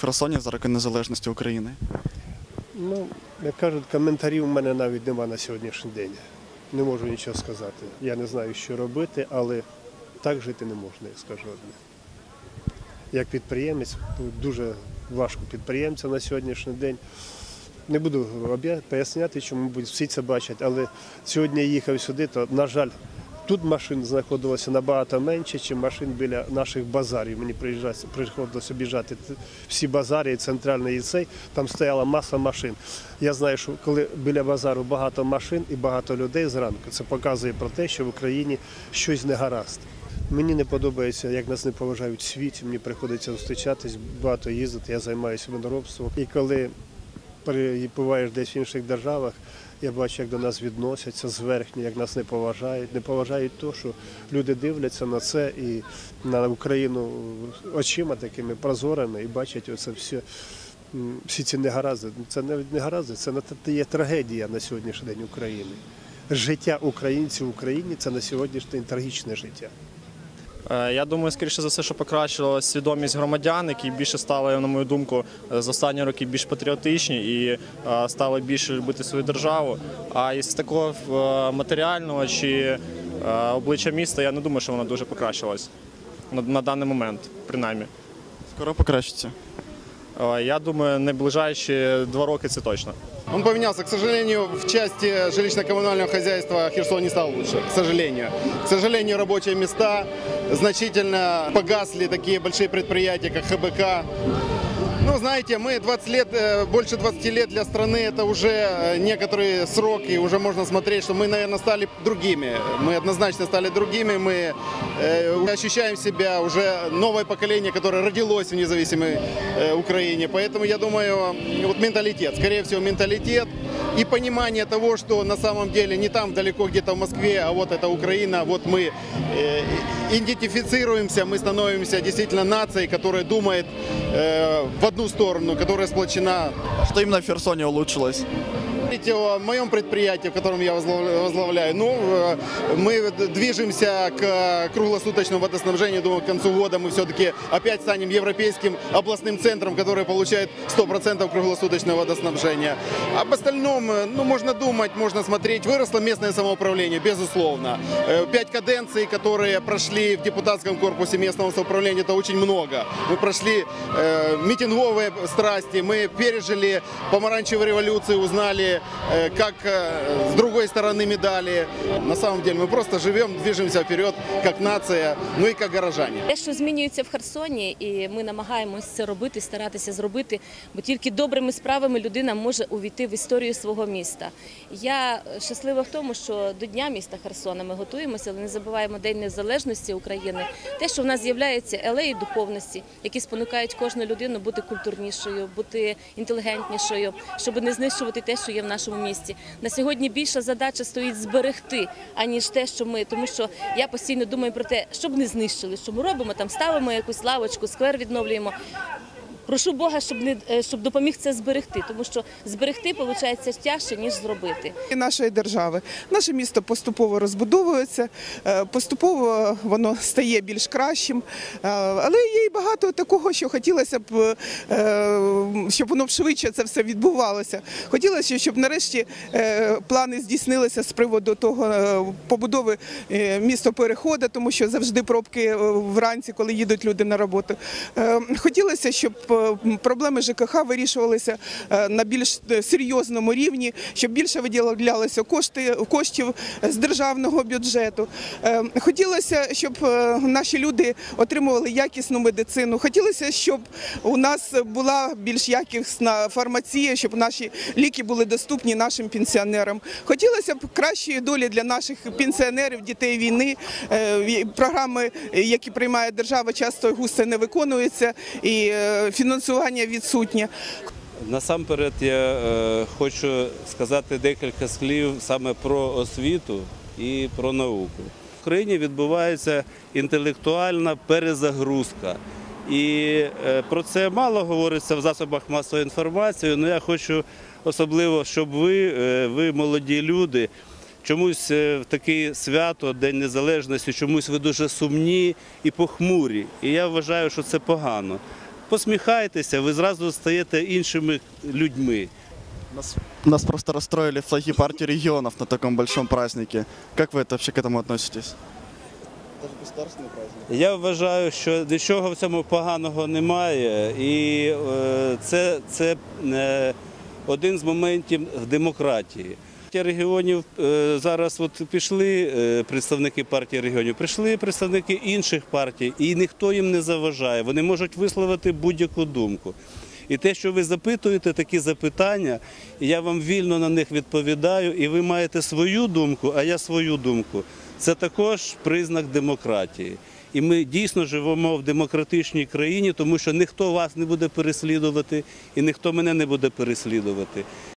Херсоні за роки незалежності України? Ну, як кажуть, коментарів у мене навіть нема на сьогоднішній день. Не можу нічого сказати. Я не знаю, що робити, але так жити не можна, я скажу одне. Як підприємець, ну, дуже важко підприємця на сьогоднішній день. Не буду поясняти, чому всі це бачать, але сьогодні я їхав сюди, то, на жаль, тут машин знаходилося набагато менше, ніж машин біля наших базарів. Мені приходилося об'їжджати т- всі базари центральний і цей, там стояла маса машин. Я знаю, що коли біля базару багато машин і багато людей зранку, це показує про те, що в Україні щось не гаразд. Мені не подобається, як нас не поважають в світі. Мені приходиться зустрічатись, багато їздити. Я займаюся виноробством. І коли перебуваєш десь в інших державах, я бачу, як до нас відносяться зверхні, як нас не поважають. Не поважають то, що люди дивляться на це і на Україну очима такими прозорими і бачать оце все. Всі ці негаразди. Це не гаразди, це на- це є трагедія на сьогоднішній день України. Життя українців в Україні це на сьогоднішній день трагічне життя. Е, Я думаю, скоріше за все, що покращила свідомість громадян, які більше стали, на мою думку, за останні роки більш патріотичні і е, стали більше любити свою державу. А із такого е, матеріального чи обличчя міста, я не думаю, що воно дуже покращилось на, даний момент, принаймні. Скоро покращиться. Я думаю, найближайші два роки це точно. Он поменялся. К сожалению, в части жилищно-коммунального хозяйства Херсон не стал лучше. К сожалению. К сожалению, рабочие места значительно погасли. Такие большие предприятия, как ХБК. Знаете, мы 20 лет, э, больше 20 лет для страны это уже э, некоторые сроки, уже можно смотреть, что мы, наверное, стали другими. Мы однозначно стали другими, мы э, ощущаем себя уже новое поколение, которое родилось в независимой Украине. Поэтому я думаю, вот менталитет, скорее всего, менталитет и понимание того, что на самом деле не там далеко где-то в Москве, а вот это Украина, вот мы э, идентифицируемся, мы становимся действительно нацией, которая думает э, в одну сторону, которая сплочена. Що іменно в Херсоні улучшилось? О моем предприятии, в котором я возглав- возглавляю. Ну, э, мы движемся к э, круглосуточному водоснабжению. Думаю, к концу года мы все-таки опять станем европейским областным центром, который получает 100% круглосуточного водоснабжения. Об остальном, э, ну, можно думать, можно смотреть. Выросло местное самоуправление, безусловно. Пять каденций, которые прошли в депутатском корпусе местного самоуправления, это очень много. Мы прошли э, митинговые страсти, мы пережили помаранчевую революцию, узнали, э, как э, с другой стороны медали. На самом деле мы просто живем, движемся вперед, как нация, ну и как горожане. Те, що змінюється в Херсоні, і ми намагаємось це робити, старатися зробити, бо тільки добрими справами людина може увійти в історію свого міста. Я щаслива в тому, що до Дня міста Херсона ми готуємося, але не забуваємо День Незалежності України. Те, що в нас з'являються елеї духовності, які спонукають кожну людину бути культурнішою, бути інтелігентнішою, щоб не знищувати те, що є в нашому місті. На сьогодні більша задача стоїть зберегти, аніж те, що ми, тому що я постійно думаю про те, щоб не знищили, що ми робимо, там ставимо якусь лавочку, сквер відновлюємо. Прошу Бога, щоб не е, щоб допоміг це зберегти, тому що зберегти виходить тяжче ніж зробити. і нашої держави. Наше місто поступово розбудовується, е, поступово воно стає більш кращим. Е, Але є і багато такого, що хотілося б, щоб воно швидше це все відбувалося. Хотілося, щоб нарешті плани здійснилися з приводу того побудови місто-переходу, тому що завжди пробки вранці, коли їдуть люди на роботу. Хотілося, щоб проблеми ЖКХ вирішувалися е, на більш е, серйозному рівні, щоб більше виділялося кошти, коштів з державного бюджету. Е, Хотілося, щоб е, наші люди отримували якісну медицину. Хотілося, щоб у нас була більш якісна фармація, щоб наші ліки були доступні нашим пенсіонерам. Хотілося б кращої долі для наших пенсіонерів, дітей війни. Е, Програми, які приймає держава, часто густо не виконуються, і е, фінансування відсутнє. Насамперед я е, хочу сказати декілька слів саме про освіту і про науку. В Україні відбувається інтелектуальна перезагрузка. І е, про це мало говориться в засобах масової інформації. але я хочу особливо, щоб ви, е, ви молоді люди, чомусь в таке свято, День Незалежності, чомусь ви дуже сумні і похмурі. І я вважаю, що це погано посміхайтеся, ви зразу стаєте іншими людьми. Нас, нас просто расстроили флаги партии регионов на таком большом празднике. Как вы это вообще к этому относитесь? Это же государственный праздник. Я вважаю, що нічого в цьому поганого немає, і е, це, це е, один з моментів демократії. Партія регіонів е, зараз от пішли е, представники партії регіонів, прийшли представники інших партій, і ніхто їм не заважає. Вони можуть висловити будь-яку думку. І те, що ви запитуєте, такі запитання, я вам вільно на них відповідаю, і ви маєте свою думку, а я свою думку. Це також признак демократії. І ми дійсно живемо в демократичній країні, тому що ніхто вас не буде переслідувати, і ніхто мене не буде переслідувати.